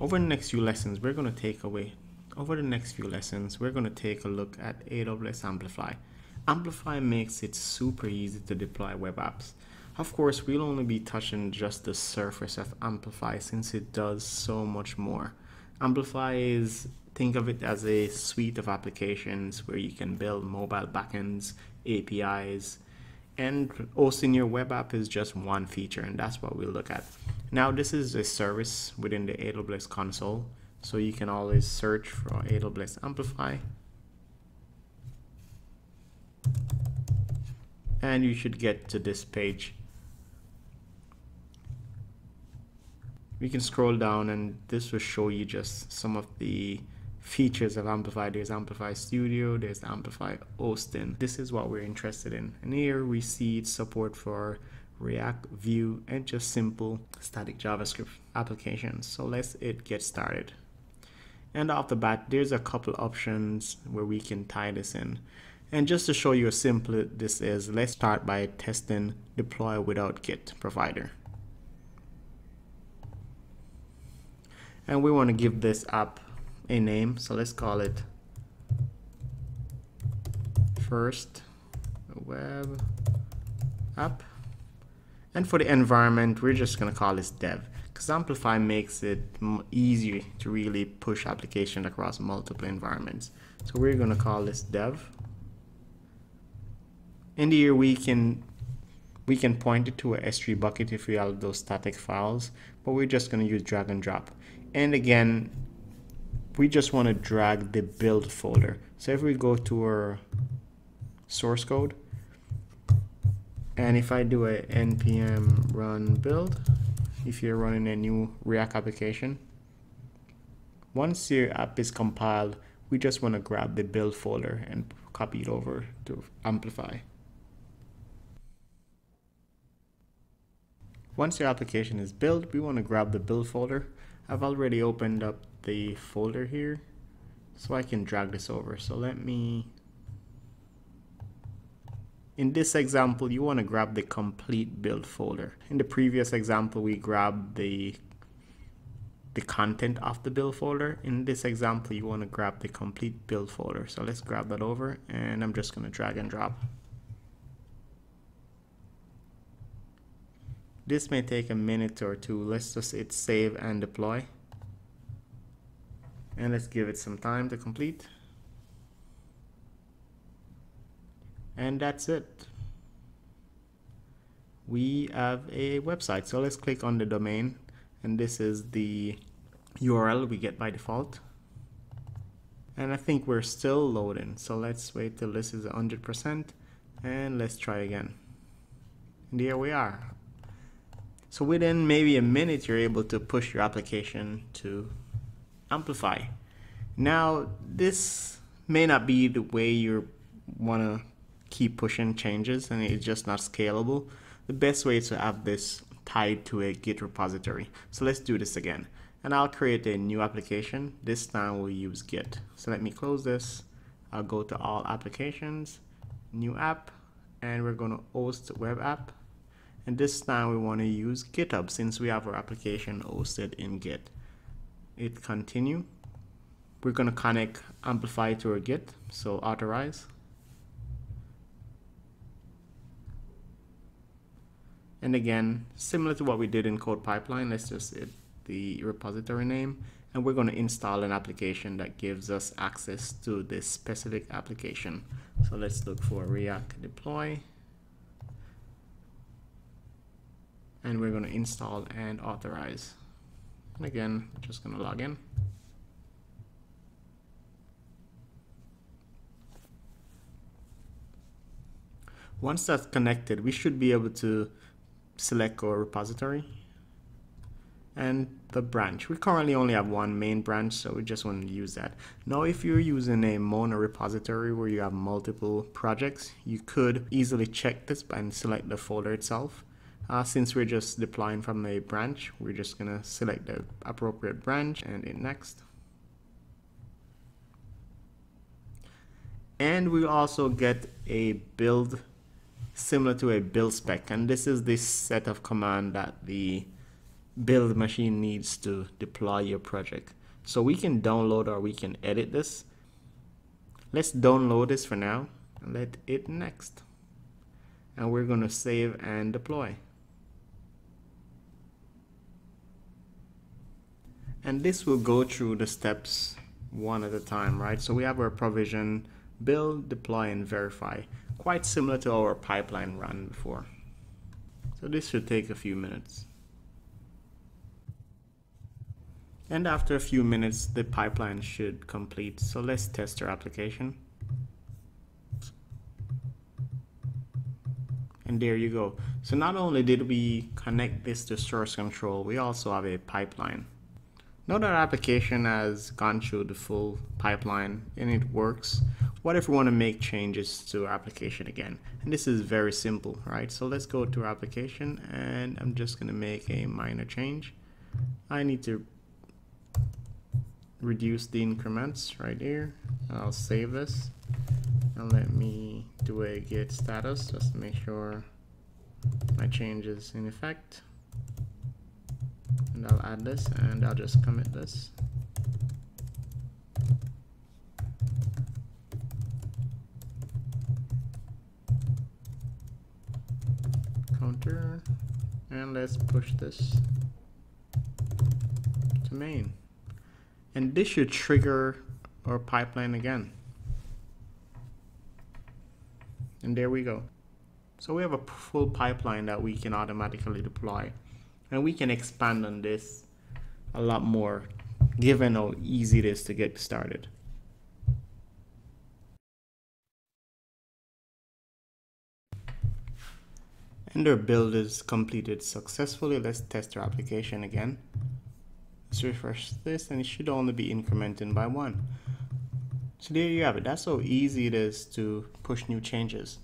Over the next few lessons, we're going to take away, over the next few lessons, we're going to take a look at AWS Amplify. Amplify makes it super easy to deploy web apps. Of course, we'll only be touching just the surface of Amplify since it does so much more. Amplify is, think of it as a suite of applications where you can build mobile backends, APIs, and hosting your web app is just one feature and that's what we'll look at. Now this is a service within the AWS console so you can always search for AWS Amplify and you should get to this page. We can scroll down and this will show you just some of the features of Amplify. There's Amplify Studio, there's Amplify Hosting. This is what we're interested in. And here we see support for React, Vue, and just simple static JavaScript applications. So let's it get started. And off the bat, there's a couple options where we can tie this in. And just to show you how simple this is, let's start by testing deploy without Git provider. And we want to give this app a name. So let's call it first web app. And for the environment, we're just to call this dev because Amplify makes it easier to really push application across multiple environments. So we're to call this dev in here we can we can point it to a S3 bucket if we have those static files, but we're just to use drag and drop. And again, we just want to drag the build folder. So if we go to our source code, and if I do a npm run build, if you're running a new React application, once your app is compiled, we just want to grab the build folder and copy it over to Amplify. Once your application is built, we want to grab the build folder. I've already opened up the folder here, so I can drag this over. So let me, in this example, you want to grab the complete build folder. In the previous example, we grabbed the the content of the build folder. In this example, you want to grab the complete build folder. So let's grab that over and I'm just going to drag and drop. This may take a minute or two. Let's just hit save and deploy. And let's give it some time to complete. And that's it. We have a website. So let's click on the domain. And this is the URL we get by default. And I think we're still loading. So let's wait till this is 100% and let's try again. And here we are. So within maybe a minute, you're able to push your application to Amplify. Now, this may not be the way you want to keep pushing changes and it's just not scalable. The best way is to have this tied to a Git repository. So let's do this again. And I'll create a new application. This time we'll use Git. So let me close this. I'll go to all applications, new app, and we're going to host web app and this time we want to use GitHub since we have our application hosted in Git. Hit continue. We're going to connect Amplify to our Git, so authorize. And again, similar to what we did in Code Pipeline, let's just hit the repository name and we're going to install an application that gives us access to this specific application. So let's look for React deploy and we're going to install and authorize. And again, just going to log in. Once that's connected, we should be able to select our repository and the branch. We currently only have one main branch, so we just want to use that. Now, if you're using a mono repository where you have multiple projects, you could easily check this and select the folder itself. Uh, since we're just deploying from a branch, we're just going to select the appropriate branch and hit next. And we also get a build similar to a build spec. And this is the set of command that the build machine needs to deploy your project. So we can download or we can edit this. Let's download this for now let it next. And we're going to save and deploy. And this will go through the steps one at a time, right? So we have our provision, build, deploy, and verify. Quite similar to our pipeline run before. So this should take a few minutes. And after a few minutes, the pipeline should complete. So let's test our application. And there you go. So not only did we connect this to source control, we also have a pipeline. That our application has gone through the full pipeline and it works, what if we want to make changes to our application again? And this is very simple, right? So let's go to our application and I'm just going to make a minor change. I need to reduce the increments right here. I'll save this and let me do a git status just to make sure my change is in effect. And I'll add this and I'll just commit this. And let's push this to main. And this should trigger our pipeline again. And there we go. So we have a full pipeline that we can automatically deploy. And we can expand on this a lot more given how easy it is to get started. And our build is completed successfully. Let's test our application again. Let's refresh this and it should only be incrementing by one. So there you have it. That's how easy it is to push new changes.